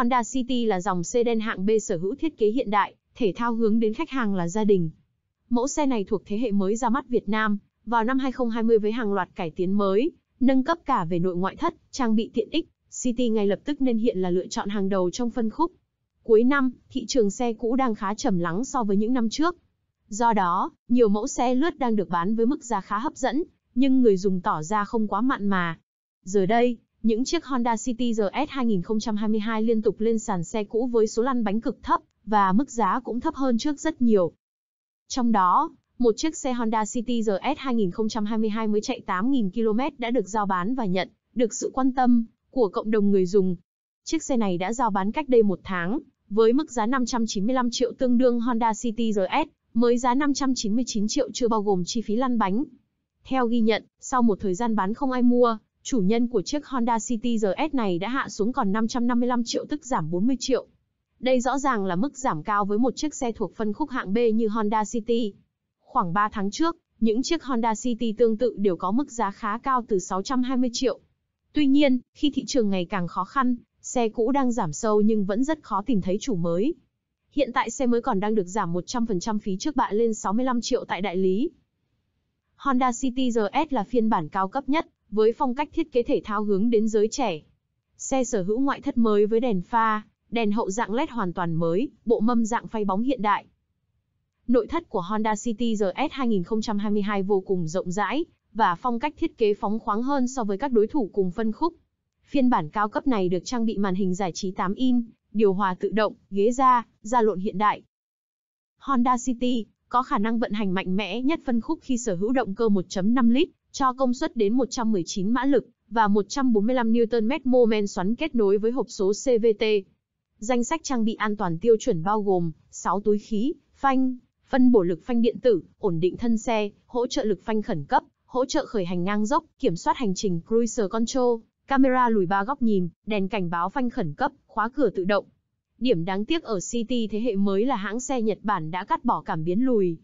Honda City là dòng sedan hạng B sở hữu thiết kế hiện đại, thể thao hướng đến khách hàng là gia đình. Mẫu xe này thuộc thế hệ mới ra mắt Việt Nam, vào năm 2020 với hàng loạt cải tiến mới, nâng cấp cả về nội ngoại thất, trang bị tiện ích, City ngay lập tức nên hiện là lựa chọn hàng đầu trong phân khúc. Cuối năm, thị trường xe cũ đang khá trầm lắng so với những năm trước. Do đó, nhiều mẫu xe lướt đang được bán với mức giá khá hấp dẫn, nhưng người dùng tỏ ra không quá mặn mà. Giờ đây, những chiếc Honda City RS 2022 liên tục lên sàn xe cũ với số lăn bánh cực thấp, và mức giá cũng thấp hơn trước rất nhiều. Trong đó, một chiếc xe Honda City RS 2022 mới chạy 8.000 km đã được giao bán và nhận được sự quan tâm của cộng đồng người dùng. Chiếc xe này đã giao bán cách đây một tháng, với mức giá 595 triệu tương đương Honda City RS, mới giá 599 triệu chưa bao gồm chi phí lăn bánh. Theo ghi nhận, sau một thời gian bán không ai mua, chủ nhân của chiếc Honda City RS này đã hạ xuống còn 555 triệu tức giảm 40 triệu. Đây rõ ràng là mức giảm cao với một chiếc xe thuộc phân khúc hạng B như Honda City. Khoảng 3 tháng trước, những chiếc Honda City tương tự đều có mức giá khá cao từ 620 triệu. Tuy nhiên, khi thị trường ngày càng khó khăn, xe cũ đang giảm sâu nhưng vẫn rất khó tìm thấy chủ mới. Hiện tại xe mới còn đang được giảm 100% phí trước bạ lên 65 triệu tại đại lý. Honda City RS là phiên bản cao cấp nhất, với phong cách thiết kế thể thao hướng đến giới trẻ. Xe sở hữu ngoại thất mới với đèn pha, đèn hậu dạng LED hoàn toàn mới, bộ mâm dạng phay bóng hiện đại. Nội thất của Honda City RS 2022 vô cùng rộng rãi, và phong cách thiết kế phóng khoáng hơn so với các đối thủ cùng phân khúc. Phiên bản cao cấp này được trang bị màn hình giải trí 8 in, điều hòa tự động, ghế da, da lộn hiện đại. Honda City có khả năng vận hành mạnh mẽ nhất phân khúc khi sở hữu động cơ 1.5 lít, cho công suất đến 119 mã lực và 145 Nm mô men xoắn kết nối với hộp số CVT. Danh sách trang bị an toàn tiêu chuẩn bao gồm 6 túi khí, phanh, phân bổ lực phanh điện tử, ổn định thân xe, hỗ trợ lực phanh khẩn cấp, hỗ trợ khởi hành ngang dốc, kiểm soát hành trình cruiser control, camera lùi ba góc nhìn, đèn cảnh báo phanh khẩn cấp, khóa cửa tự động. Điểm đáng tiếc ở City thế hệ mới là hãng xe Nhật Bản đã cắt bỏ cảm biến lùi.